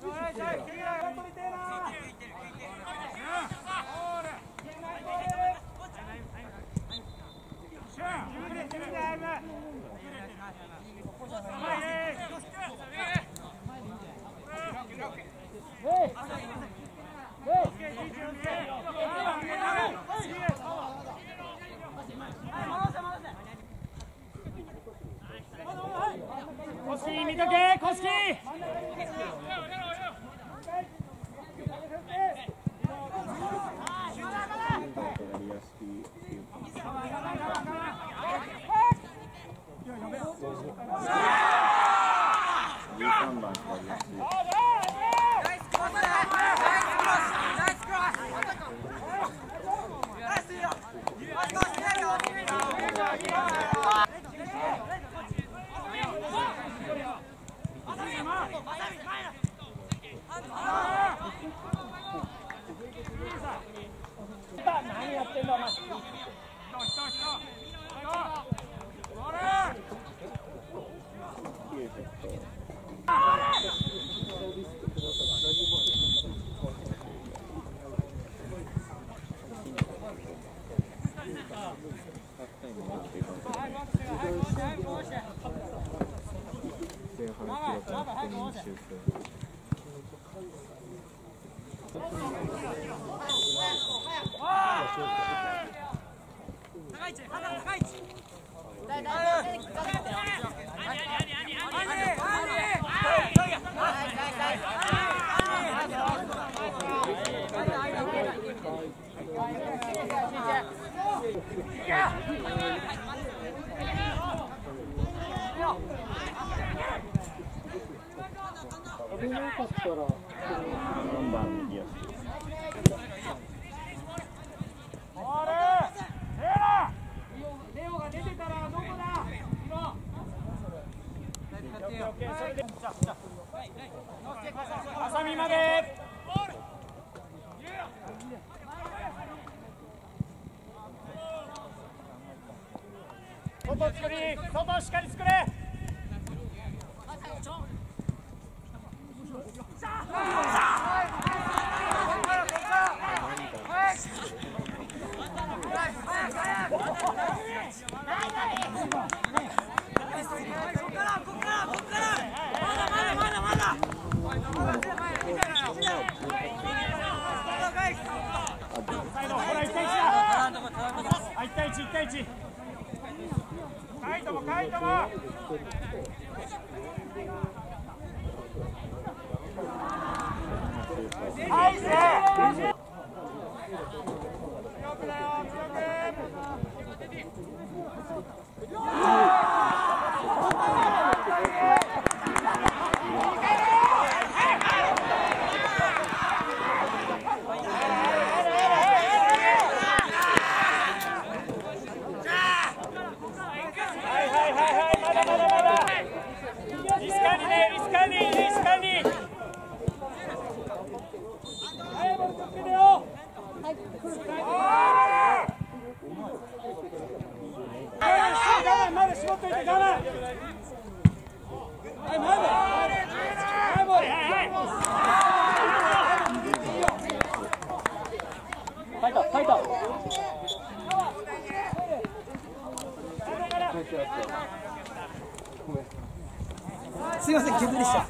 コスキー見とけコスキ妈妈，妈妈，还多着呢。走走走，走走走，快走快走！啊！レオが出てたらどこだハサミまで外作り外しっかり作れ。サすいません、急でした。